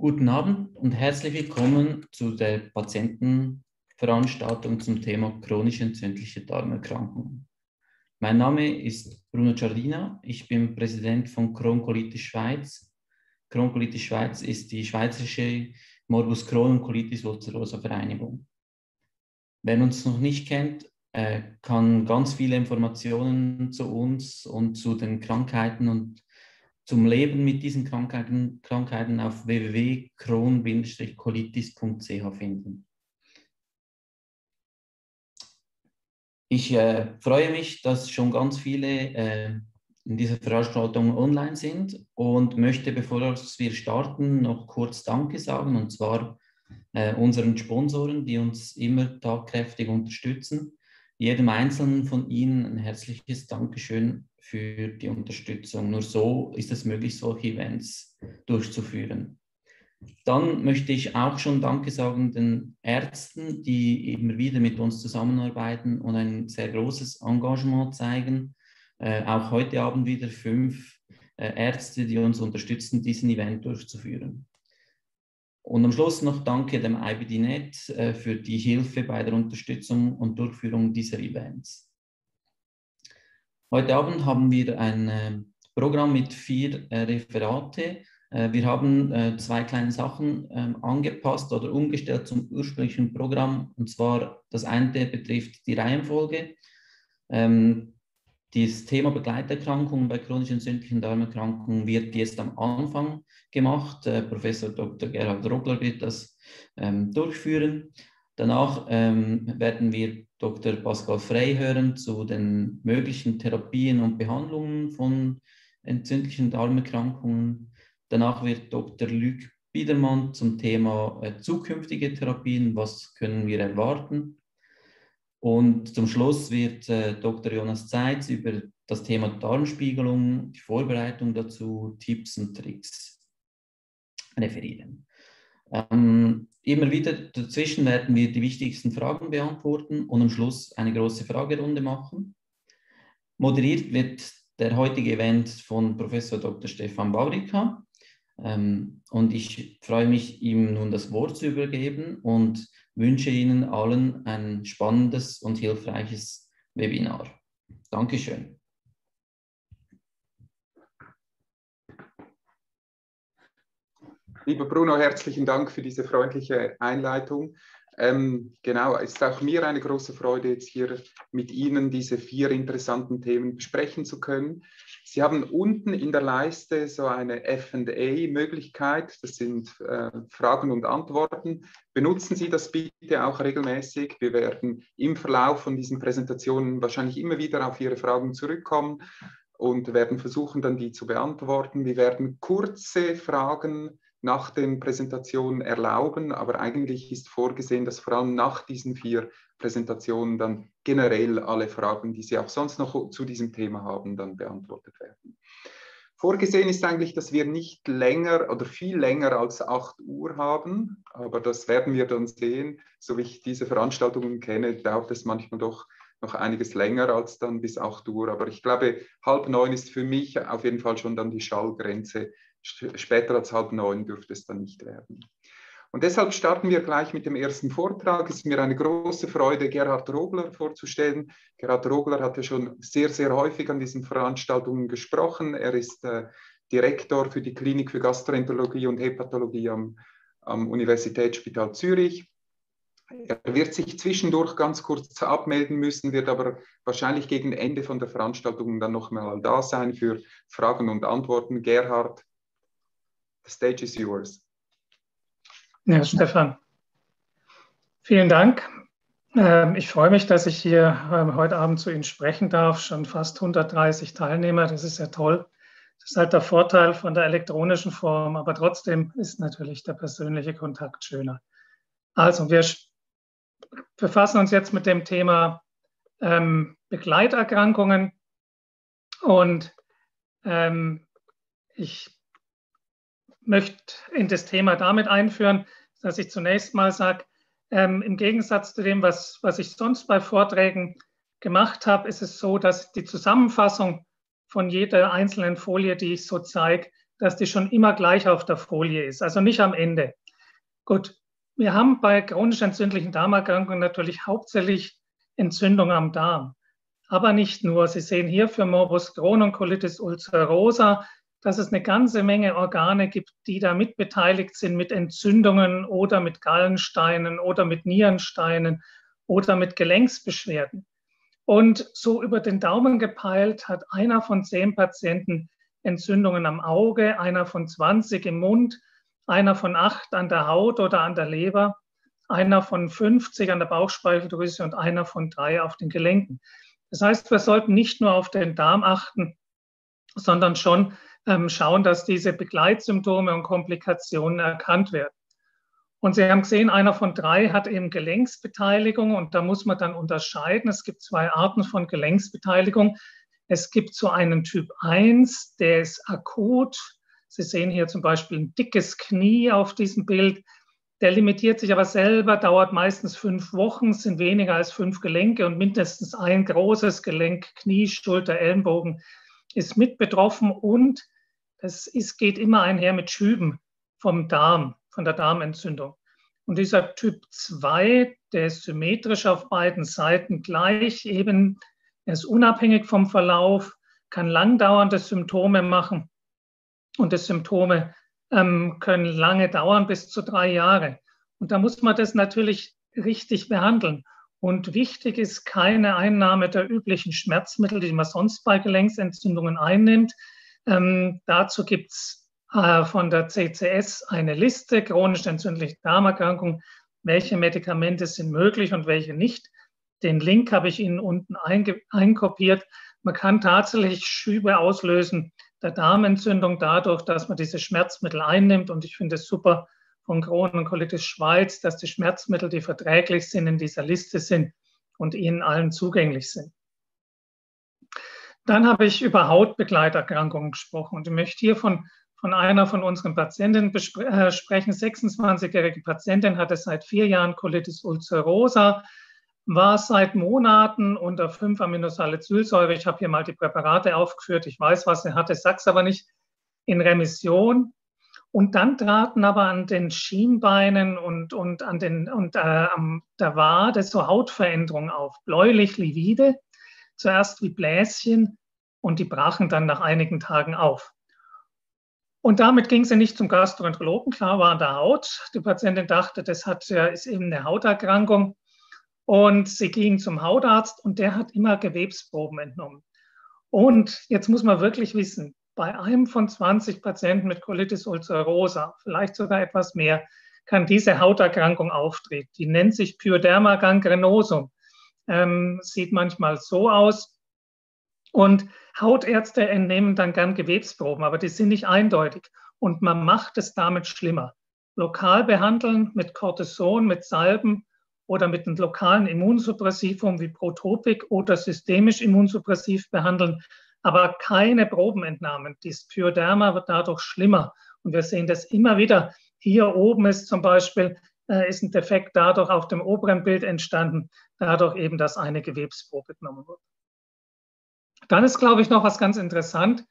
Guten Abend und herzlich willkommen zu der Patientenveranstaltung zum Thema chronisch entzündliche Darmerkrankungen. Mein Name ist Bruno Giardina, ich bin Präsident von Crohn-Colitis Schweiz. Crohn-Colitis Schweiz ist die schweizerische Morbus Crohn und Colitis ulcerosa Vereinigung. Wer uns noch nicht kennt, äh, kann ganz viele Informationen zu uns und zu den Krankheiten und zum Leben mit diesen Krankheiten, Krankheiten auf www.crohn-colitis.ch finden. Ich äh, freue mich, dass schon ganz viele äh, in dieser Veranstaltung online sind und möchte, bevor wir starten, noch kurz Danke sagen, und zwar äh, unseren Sponsoren, die uns immer tagkräftig unterstützen. Jedem Einzelnen von Ihnen ein herzliches Dankeschön für die Unterstützung. Nur so ist es möglich, solche Events durchzuführen. Dann möchte ich auch schon Danke sagen den Ärzten, die immer wieder mit uns zusammenarbeiten und ein sehr großes Engagement zeigen. Äh, auch heute Abend wieder fünf äh, Ärzte, die uns unterstützen, diesen Event durchzuführen. Und am Schluss noch Danke dem IBDNet äh, für die Hilfe bei der Unterstützung und Durchführung dieser Events. Heute Abend haben wir ein äh, Programm mit vier äh, Referate. Äh, wir haben zwei kleine Sachen ähm, angepasst oder umgestellt zum ursprünglichen Programm. Und zwar das eine betrifft die Reihenfolge. Ähm, das Thema Begleiterkrankungen bei chronisch entzündlichen Darmerkrankungen wird jetzt am Anfang gemacht. Professor Dr. Gerhard Rogler wird das ähm, durchführen. Danach ähm, werden wir Dr. Pascal Frey hören zu den möglichen Therapien und Behandlungen von entzündlichen Darmerkrankungen. Danach wird Dr. Luc Biedermann zum Thema äh, zukünftige Therapien, was können wir erwarten. Und zum Schluss wird äh, Dr. Jonas Zeitz über das Thema Darmspiegelung, die Vorbereitung dazu, Tipps und Tricks referieren. Ähm, immer wieder dazwischen werden wir die wichtigsten Fragen beantworten und am Schluss eine große Fragerunde machen. Moderiert wird der heutige Event von Professor Dr. Stefan Baurika. Ähm, und ich freue mich, ihm nun das Wort zu übergeben und wünsche Ihnen allen ein spannendes und hilfreiches Webinar. Dankeschön. Lieber Bruno, herzlichen Dank für diese freundliche Einleitung. Ähm, genau, es ist auch mir eine große Freude, jetzt hier mit Ihnen diese vier interessanten Themen besprechen zu können. Sie haben unten in der Leiste so eine FA-Möglichkeit, das sind äh, Fragen und Antworten. Benutzen Sie das bitte auch regelmäßig. Wir werden im Verlauf von diesen Präsentationen wahrscheinlich immer wieder auf Ihre Fragen zurückkommen und werden versuchen, dann die zu beantworten. Wir werden kurze Fragen nach den Präsentationen erlauben, aber eigentlich ist vorgesehen, dass vor allem nach diesen vier Präsentationen dann generell alle Fragen, die Sie auch sonst noch zu diesem Thema haben, dann beantwortet werden. Vorgesehen ist eigentlich, dass wir nicht länger oder viel länger als 8 Uhr haben, aber das werden wir dann sehen. So wie ich diese Veranstaltungen kenne, dauert es manchmal doch noch einiges länger als dann bis 8 Uhr. Aber ich glaube, halb neun ist für mich auf jeden Fall schon dann die Schallgrenze, Später als halb neun dürfte es dann nicht werden. Und deshalb starten wir gleich mit dem ersten Vortrag. Es ist mir eine große Freude, Gerhard Rogler vorzustellen. Gerhard Rogler hat ja schon sehr, sehr häufig an diesen Veranstaltungen gesprochen. Er ist äh, Direktor für die Klinik für Gastroenterologie und Hepatologie am, am Universitätsspital Zürich. Er wird sich zwischendurch ganz kurz abmelden müssen, wird aber wahrscheinlich gegen Ende von der Veranstaltung dann nochmal da sein für Fragen und Antworten. Gerhard, The stage is yours. Ja, Stefan, vielen Dank. Ähm, ich freue mich, dass ich hier ähm, heute Abend zu Ihnen sprechen darf. Schon fast 130 Teilnehmer, das ist ja toll. Das ist halt der Vorteil von der elektronischen Form, aber trotzdem ist natürlich der persönliche Kontakt schöner. Also, wir befassen uns jetzt mit dem Thema ähm, Begleiterkrankungen und ähm, ich möchte in das Thema damit einführen, dass ich zunächst mal sage, ähm, im Gegensatz zu dem, was, was ich sonst bei Vorträgen gemacht habe, ist es so, dass die Zusammenfassung von jeder einzelnen Folie, die ich so zeige, dass die schon immer gleich auf der Folie ist, also nicht am Ende. Gut, wir haben bei chronisch entzündlichen Darmerkrankungen natürlich hauptsächlich Entzündung am Darm. Aber nicht nur. Sie sehen hier für Morbus Crohn und Colitis ulcerosa, dass es eine ganze Menge Organe gibt, die da mitbeteiligt sind mit Entzündungen oder mit Gallensteinen oder mit Nierensteinen oder mit Gelenksbeschwerden. Und so über den Daumen gepeilt hat einer von zehn Patienten Entzündungen am Auge, einer von 20 im Mund, einer von acht an der Haut oder an der Leber, einer von 50 an der Bauchspeicheldrüse und einer von drei auf den Gelenken. Das heißt, wir sollten nicht nur auf den Darm achten, sondern schon schauen, dass diese Begleitsymptome und Komplikationen erkannt werden. Und Sie haben gesehen, einer von drei hat eben Gelenksbeteiligung und da muss man dann unterscheiden. Es gibt zwei Arten von Gelenksbeteiligung. Es gibt so einen Typ 1, der ist akut. Sie sehen hier zum Beispiel ein dickes Knie auf diesem Bild. Der limitiert sich aber selber, dauert meistens fünf Wochen, sind weniger als fünf Gelenke und mindestens ein großes Gelenk, Knie, Schulter, Ellenbogen ist mit betroffen und es ist, geht immer einher mit Schüben vom Darm, von der Darmentzündung. Und dieser Typ 2, der ist symmetrisch auf beiden Seiten gleich, eben, er ist unabhängig vom Verlauf, kann langdauernde Symptome machen und die Symptome ähm, können lange dauern, bis zu drei Jahre. Und da muss man das natürlich richtig behandeln. Und wichtig ist keine Einnahme der üblichen Schmerzmittel, die man sonst bei Gelenksentzündungen einnimmt. Ähm, dazu gibt es äh, von der CCS eine Liste, chronisch entzündliche Darmerkrankung, welche Medikamente sind möglich und welche nicht. Den Link habe ich Ihnen unten einkopiert. Man kann tatsächlich Schübe auslösen der Darmentzündung dadurch, dass man diese Schmerzmittel einnimmt. Und ich finde es super, von Crohn und Colitis Schweiz, dass die Schmerzmittel, die verträglich sind, in dieser Liste sind und Ihnen allen zugänglich sind. Dann habe ich über Hautbegleiterkrankungen gesprochen und ich möchte hier von, von einer von unseren Patientinnen äh, sprechen. 26-jährige Patientin hatte seit vier Jahren Colitis ulcerosa, war seit Monaten unter 5-Aminosalicylsäure. Ich habe hier mal die Präparate aufgeführt. Ich weiß, was sie hatte, sag's aber nicht. In Remission, und dann traten aber an den Schienbeinen und, und an den, und, äh, am, der Wade so Hautveränderungen auf, bläulich livide, zuerst wie Bläschen und die brachen dann nach einigen Tagen auf. Und damit ging sie nicht zum Gastroenterologen, klar war an der Haut. Die Patientin dachte, das hat, ist eben eine Hauterkrankung. Und sie ging zum Hautarzt und der hat immer Gewebsproben entnommen. Und jetzt muss man wirklich wissen, bei einem von 20 Patienten mit Colitis ulcerosa, vielleicht sogar etwas mehr, kann diese Hauterkrankung auftreten. Die nennt sich Pyoderma gangrenosum. Ähm, sieht manchmal so aus. Und Hautärzte entnehmen dann gern Gewebsproben, aber die sind nicht eindeutig. Und man macht es damit schlimmer. Lokal behandeln mit Cortison, mit Salben oder mit einem lokalen Immunsuppressivum wie Protopik oder systemisch immunsuppressiv behandeln aber keine Probenentnahmen. Das Pyoderma wird dadurch schlimmer. Und wir sehen das immer wieder. Hier oben ist zum Beispiel äh, ist ein Defekt dadurch auf dem oberen Bild entstanden, dadurch eben, dass eine Gewebsprobe genommen wurde. Dann ist, glaube ich, noch was ganz interessant.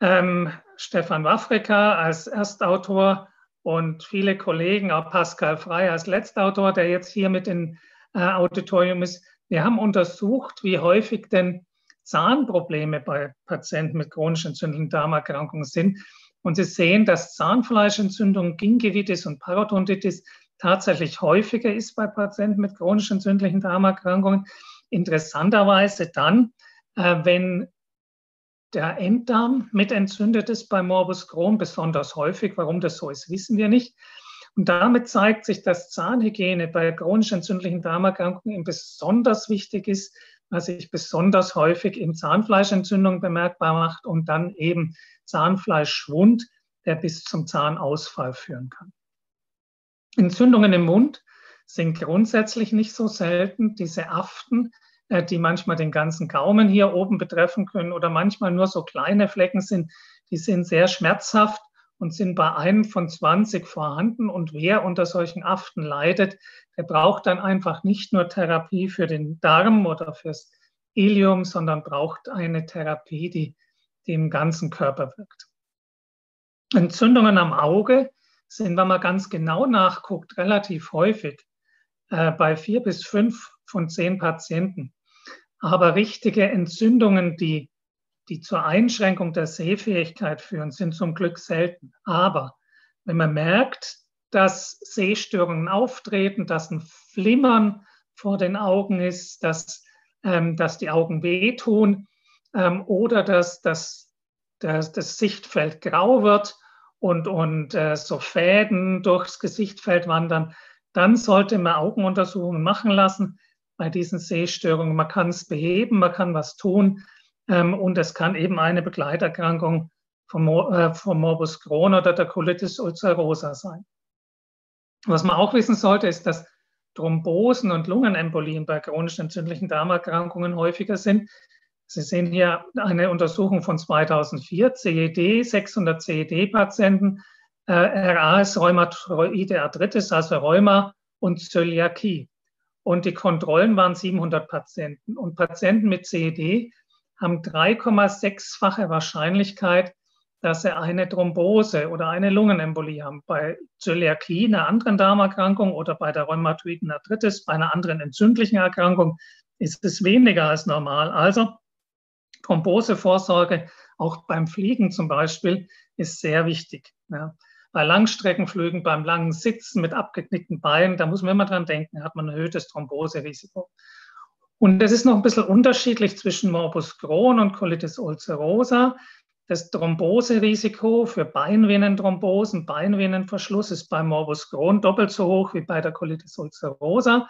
Ähm, Stefan Wafrika als Erstautor und viele Kollegen, auch Pascal Frey als Letztautor, der jetzt hier mit im äh, Auditorium ist, wir haben untersucht, wie häufig denn Zahnprobleme bei Patienten mit chronisch entzündlichen Darmerkrankungen sind. Und Sie sehen, dass Zahnfleischentzündung, Gingivitis und Parodontitis tatsächlich häufiger ist bei Patienten mit chronisch entzündlichen Darmerkrankungen. Interessanterweise dann, äh, wenn der Enddarm mit entzündet ist bei Morbus Crohn besonders häufig. Warum das so ist, wissen wir nicht. Und damit zeigt sich, dass Zahnhygiene bei chronisch entzündlichen Darmerkrankungen besonders wichtig ist, was sich besonders häufig im Zahnfleischentzündung bemerkbar macht und dann eben Zahnfleischschwund, der bis zum Zahnausfall führen kann. Entzündungen im Mund sind grundsätzlich nicht so selten. Diese Aften, äh, die manchmal den ganzen Gaumen hier oben betreffen können oder manchmal nur so kleine Flecken sind, die sind sehr schmerzhaft und sind bei einem von 20 vorhanden. Und wer unter solchen Aften leidet, der braucht dann einfach nicht nur Therapie für den Darm oder fürs Ilium, sondern braucht eine Therapie, die, im ganzen Körper wirkt. Entzündungen am Auge sind, wenn man ganz genau nachguckt, relativ häufig äh, bei vier bis fünf von zehn Patienten. Aber richtige Entzündungen, die, die zur Einschränkung der Sehfähigkeit führen, sind zum Glück selten. Aber wenn man merkt, dass Sehstörungen auftreten, dass ein Flimmern vor den Augen ist, dass, ähm, dass die Augen wehtun ähm, oder dass, dass, dass das Sichtfeld grau wird und, und äh, so Fäden durchs Gesichtfeld wandern, dann sollte man Augenuntersuchungen machen lassen bei diesen Sehstörungen. Man kann es beheben, man kann was tun ähm, und es kann eben eine Begleiterkrankung vom, äh, vom Morbus Crohn oder der Colitis ulcerosa sein. Was man auch wissen sollte, ist, dass Thrombosen und Lungenembolien bei chronisch entzündlichen Darmerkrankungen häufiger sind. Sie sehen hier eine Untersuchung von 2004, CED, 600 CED-Patienten, äh, RAS, Rheumatoide Arthritis, also Rheuma und Zöliakie. Und die Kontrollen waren 700 Patienten. Und Patienten mit CED haben 3,6-fache Wahrscheinlichkeit, dass sie eine Thrombose oder eine Lungenembolie haben. Bei Zöliakie, einer anderen Darmerkrankung oder bei der Rheumatoiden Arthritis, bei einer anderen entzündlichen Erkrankung ist es weniger als normal. Also Thrombosevorsorge, auch beim Fliegen zum Beispiel, ist sehr wichtig. Ja. Bei Langstreckenflügen, beim langen Sitzen mit abgeknickten Beinen, da muss man immer dran denken, hat man ein erhöhtes Thromboserisiko. Und das ist noch ein bisschen unterschiedlich zwischen Morbus Crohn und Colitis ulcerosa. Das Thromboserisiko für Beinvenenthrombosen, Beinvenenverschluss ist beim Morbus Crohn doppelt so hoch wie bei der Colitis ulcerosa.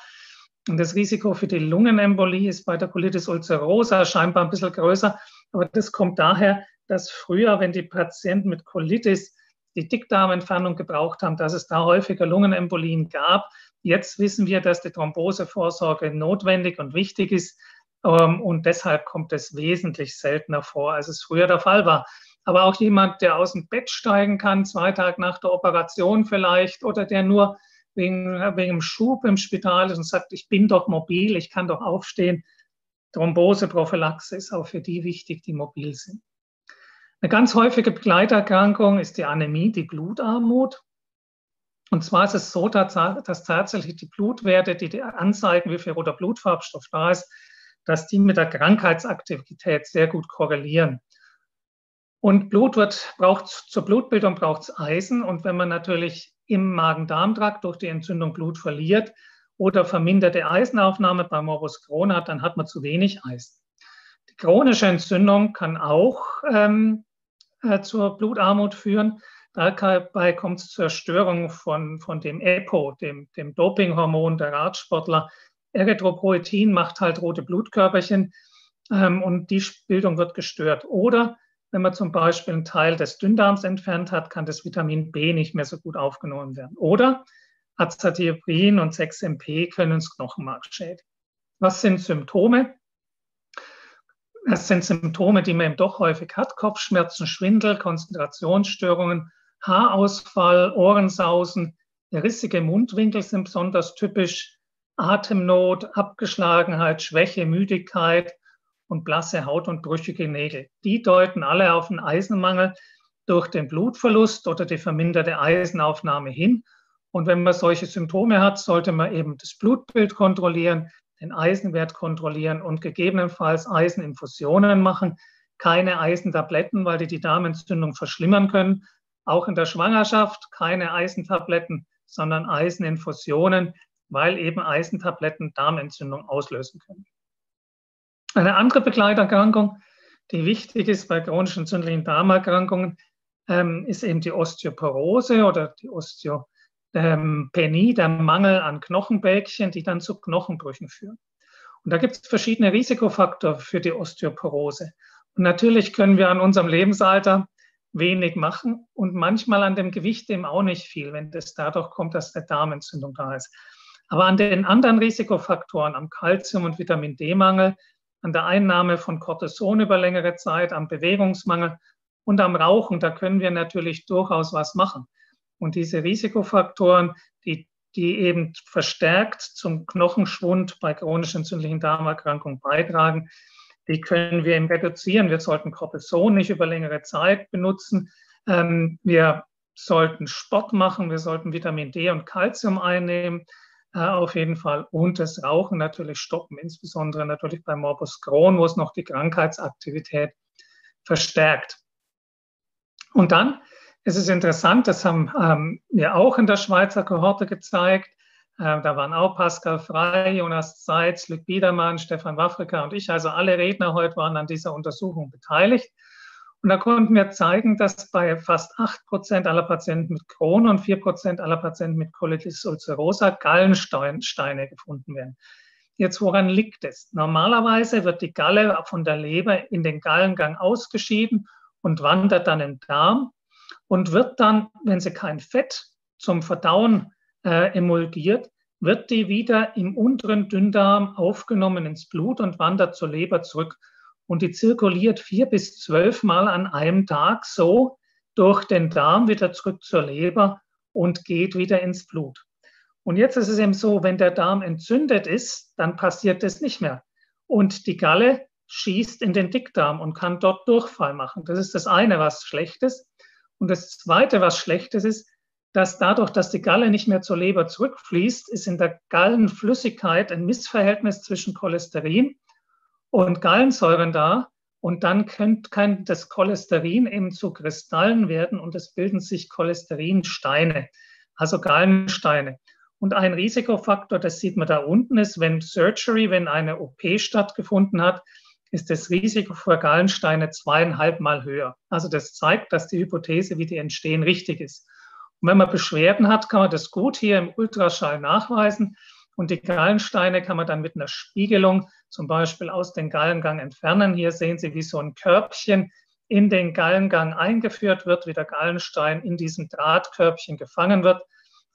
Und das Risiko für die Lungenembolie ist bei der Colitis ulcerosa scheinbar ein bisschen größer. Aber das kommt daher, dass früher, wenn die Patienten mit Colitis die Dickdarmentfernung gebraucht haben, dass es da häufiger Lungenembolien gab. Jetzt wissen wir, dass die Thrombosevorsorge notwendig und wichtig ist. Ähm, und deshalb kommt es wesentlich seltener vor, als es früher der Fall war. Aber auch jemand, der aus dem Bett steigen kann, zwei Tage nach der Operation vielleicht, oder der nur wegen, wegen einem Schub im Spital ist und sagt, ich bin doch mobil, ich kann doch aufstehen. Thromboseprophylaxe ist auch für die wichtig, die mobil sind. Eine ganz häufige Begleiterkrankung ist die Anämie, die Blutarmut. Und zwar ist es so, dass, tatsächlich die Blutwerte, die, die anzeigen, wie viel roter Blutfarbstoff da ist, dass die mit der Krankheitsaktivität sehr gut korrelieren. Und Blut wird, braucht, zur Blutbildung braucht es Eisen. Und wenn man natürlich im Magen-Darm-Trakt durch die Entzündung Blut verliert oder verminderte Eisenaufnahme bei Morbus Crohn hat, dann hat man zu wenig Eisen. Die chronische Entzündung kann auch ähm, äh, zur Blutarmut führen. Dabei kommt es zur Störung von, von dem EPO, dem, dem Dopinghormon der Radsportler. Erythropoetin macht halt rote Blutkörperchen ähm, und die Bildung wird gestört. Oder wenn man zum Beispiel einen Teil des Dünndarms entfernt hat, kann das Vitamin B nicht mehr so gut aufgenommen werden. Oder Azathioprin und 6-MP können das Knochenmark schädigen. Was sind Symptome? Das sind Symptome, die man eben doch häufig hat. Kopfschmerzen, Schwindel, Konzentrationsstörungen, Haarausfall, Ohrensausen, rissige Mundwinkel sind besonders typisch, Atemnot, Abgeschlagenheit, Schwäche, Müdigkeit und blasse Haut und brüchige Nägel. Die deuten alle auf einen Eisenmangel durch den Blutverlust oder die verminderte Eisenaufnahme hin. Und wenn man solche Symptome hat, sollte man eben das Blutbild kontrollieren, den Eisenwert kontrollieren und gegebenenfalls Eiseninfusionen machen. Keine Eisentabletten, weil die die Darmentzündung verschlimmern können. Auch in der Schwangerschaft keine Eisentabletten, sondern Eiseninfusionen, weil eben Eisentabletten Darmentzündung auslösen können. Eine andere Begleiterkrankung, die wichtig ist bei chronischen entzündlichen Darmerkrankungen, ähm, ist eben die Osteoporose oder die Osteopenie, ähm, der Mangel an Knochenbälkchen, die dann zu Knochenbrüchen führen. Und da gibt es verschiedene Risikofaktoren für die Osteoporose. Und natürlich können wir an unserem Lebensalter wenig machen und manchmal an dem Gewicht eben auch nicht viel, wenn das dadurch kommt, dass eine Darmentzündung da ist. Aber an den anderen Risikofaktoren, am Kalzium- und Vitamin D-Mangel, an der Einnahme von Cortison über längere Zeit, am Bewegungsmangel und am Rauchen, da können wir natürlich durchaus was machen. Und diese Risikofaktoren, die, die eben verstärkt zum Knochenschwund bei chronisch entzündlichen Darmerkrankungen beitragen, die können wir eben reduzieren. Wir sollten Cortison nicht über längere Zeit benutzen. Ähm, wir sollten Sport machen, wir sollten Vitamin D und Kalzium einnehmen, äh, auf jeden Fall. Und das Rauchen natürlich stoppen, insbesondere natürlich bei Morbus Crohn, wo es noch die Krankheitsaktivität verstärkt. Und dann ist es interessant, das haben ähm, wir auch in der Schweizer Kohorte gezeigt, äh, da waren auch Pascal Frey, Jonas Zeitz, Luc Biedermann, Stefan Wafrika und ich, also alle Redner heute waren an dieser Untersuchung beteiligt. Und da konnten wir zeigen, dass bei fast 8 Prozent aller Patienten mit Crohn und 4 Prozent aller Patienten mit Colitis ulcerosa Gallensteine gefunden werden. Jetzt, woran liegt es? Normalerweise wird die Galle von der Leber in den Gallengang ausgeschieden und wandert dann im Darm und wird dann, wenn sie kein Fett zum Verdauen äh, emulgiert, wird die wieder im unteren Dünndarm aufgenommen ins Blut und wandert zur Leber zurück. Und die zirkuliert vier bis zwölf Mal an einem Tag so durch den Darm wieder zurück zur Leber und geht wieder ins Blut. Und jetzt ist es eben so, wenn der Darm entzündet ist, dann passiert das nicht mehr. Und die Galle schießt in den Dickdarm und kann dort Durchfall machen. Das ist das eine, was schlecht ist. Und das zweite, was schlecht ist, ist, dass dadurch, dass die Galle nicht mehr zur Leber zurückfließt, ist in der Gallenflüssigkeit ein Missverhältnis zwischen Cholesterin und Gallensäuren da. Und dann könnte, das Cholesterin eben zu Kristallen werden und es bilden sich Cholesterinsteine, also Gallensteine. Und ein Risikofaktor, das sieht man da unten, ist, wenn Surgery, wenn eine OP stattgefunden hat, ist das Risiko für Gallensteine zweieinhalb Mal höher. Also das zeigt, dass die Hypothese, wie die entstehen, richtig ist. Und wenn man Beschwerden hat, kann man das gut hier im Ultraschall nachweisen. Und die Gallensteine kann man dann mit einer Spiegelung zum Beispiel aus dem Gallengang entfernen. Hier sehen Sie, wie so ein Körbchen in den Gallengang eingeführt wird, wie der Gallenstein in diesem Drahtkörbchen gefangen wird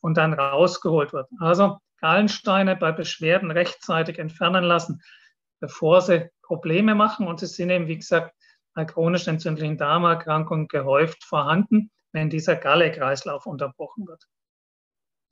und dann rausgeholt wird. Also Gallensteine bei Beschwerden rechtzeitig entfernen lassen, bevor sie Probleme machen. Und sie sind eben, wie gesagt, bei chronisch entzündlichen Darmerkrankungen gehäuft vorhanden wenn dieser Galle-Kreislauf unterbrochen wird.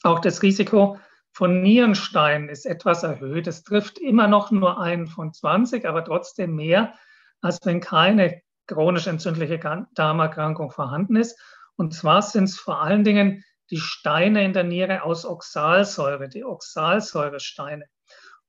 Auch das Risiko von Nierensteinen ist etwas erhöht. Es trifft immer noch nur einen von 20, aber trotzdem mehr, als wenn keine chronisch entzündliche Darmerkrankung vorhanden ist. Und zwar sind es vor allen Dingen die Steine in der Niere aus Oxalsäure, die Oxalsäuresteine.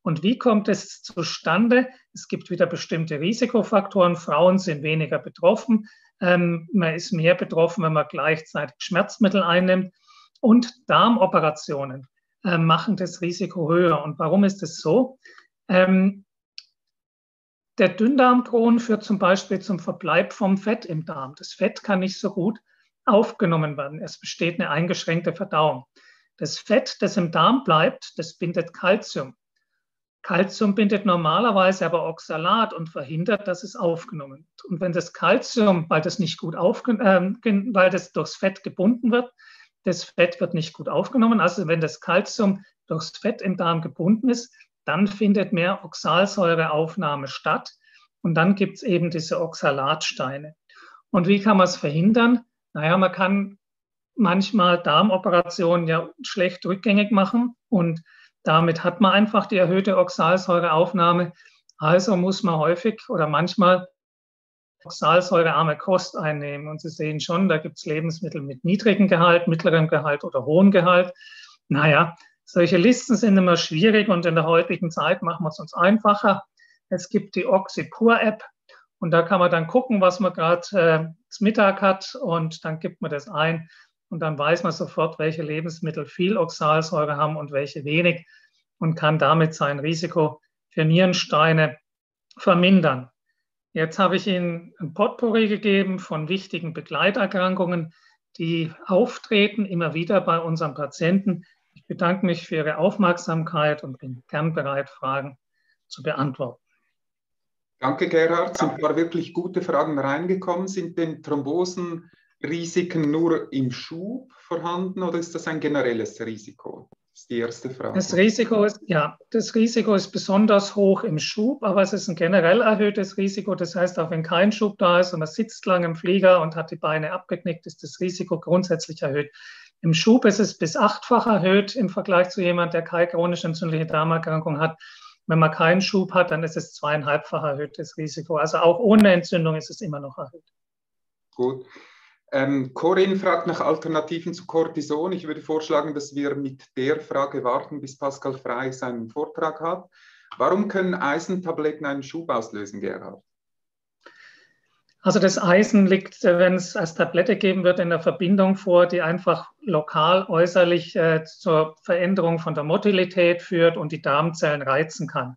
Und wie kommt es zustande? Es gibt wieder bestimmte Risikofaktoren. Frauen sind weniger betroffen. Ähm, man ist mehr betroffen, wenn man gleichzeitig Schmerzmittel einnimmt. Und Darmoperationen äh, machen das Risiko höher. Und warum ist es so? Ähm, der Dünndarmkron führt zum Beispiel zum Verbleib vom Fett im Darm. Das Fett kann nicht so gut aufgenommen werden. Es besteht eine eingeschränkte Verdauung. Das Fett, das im Darm bleibt, das bindet Kalzium. Calcium bindet normalerweise aber Oxalat und verhindert, dass es aufgenommen wird. Und wenn das Calcium, weil das nicht gut aufgenommen, äh, weil das durchs Fett gebunden wird, das Fett wird nicht gut aufgenommen. Also wenn das Calcium durchs Fett im Darm gebunden ist, dann findet mehr Oxalsäureaufnahme statt. Und dann gibt es eben diese Oxalatsteine. Und wie kann man es verhindern? Naja, man kann manchmal Darmoperationen ja schlecht rückgängig machen und damit hat man einfach die erhöhte Oxalsäureaufnahme. Also muss man häufig oder manchmal oxalsäurearme Kost einnehmen. Und Sie sehen schon, da gibt es Lebensmittel mit niedrigem Gehalt, mittlerem Gehalt oder hohem Gehalt. Naja, solche Listen sind immer schwierig und in der heutigen Zeit machen wir es uns einfacher. Es gibt die Oxypur-App und da kann man dann gucken, was man gerade äh, zum Mittag hat und dann gibt man das ein und dann weiß man sofort, welche Lebensmittel viel Oxalsäure haben und welche wenig und kann damit sein Risiko für Nierensteine vermindern. Jetzt habe ich Ihnen ein Potpourri gegeben von wichtigen Begleiterkrankungen, die auftreten immer wieder bei unseren Patienten. Ich bedanke mich für Ihre Aufmerksamkeit und bin gern bereit, Fragen zu beantworten. Danke, Gerhard. Sind ein paar wirklich gute Fragen reingekommen. Sind denn Thrombosen Risiken nur im Schub vorhanden oder ist das ein generelles Risiko? Das ist die erste Frage. Das Risiko ist, ja, das Risiko ist besonders hoch im Schub, aber es ist ein generell erhöhtes Risiko. Das heißt, auch wenn kein Schub da ist und man sitzt lang im Flieger und hat die Beine abgeknickt, ist das Risiko grundsätzlich erhöht. Im Schub ist es bis achtfach erhöht im Vergleich zu jemand, der keine chronisch entzündliche Darmerkrankung hat. Wenn man keinen Schub hat, dann ist es zweieinhalbfach erhöhtes Risiko. Also auch ohne Entzündung ist es immer noch erhöht. Gut. Ähm, Corinne fragt nach Alternativen zu Cortison. Ich würde vorschlagen, dass wir mit der Frage warten, bis Pascal Frey seinen Vortrag hat. Warum können Eisentabletten einen Schub auslösen, Gerhard? Also das Eisen liegt, äh, wenn es als Tablette geben wird, in der Verbindung vor, die einfach lokal äußerlich äh, zur Veränderung von der Motilität führt und die Darmzellen reizen kann.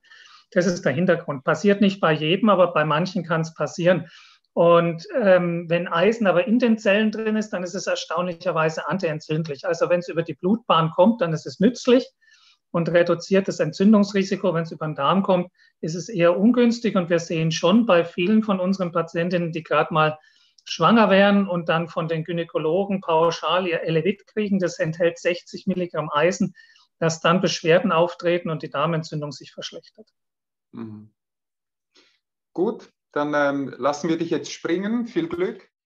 Das ist der Hintergrund. Passiert nicht bei jedem, aber bei manchen kann es passieren. Und ähm, wenn Eisen aber in den Zellen drin ist, dann ist es erstaunlicherweise antientzündlich. Also wenn es über die Blutbahn kommt, dann ist es nützlich und reduziert das Entzündungsrisiko. Wenn es über den Darm kommt, ist es eher ungünstig. Und wir sehen schon bei vielen von unseren Patientinnen, die gerade mal schwanger werden und dann von den Gynäkologen pauschal ihr Elevit kriegen, das enthält 60 Milligramm Eisen, dass dann Beschwerden auftreten und die Darmentzündung sich verschlechtert. Mhm. Gut, dann ähm, lassen wir dich jetzt springen. Viel Glück.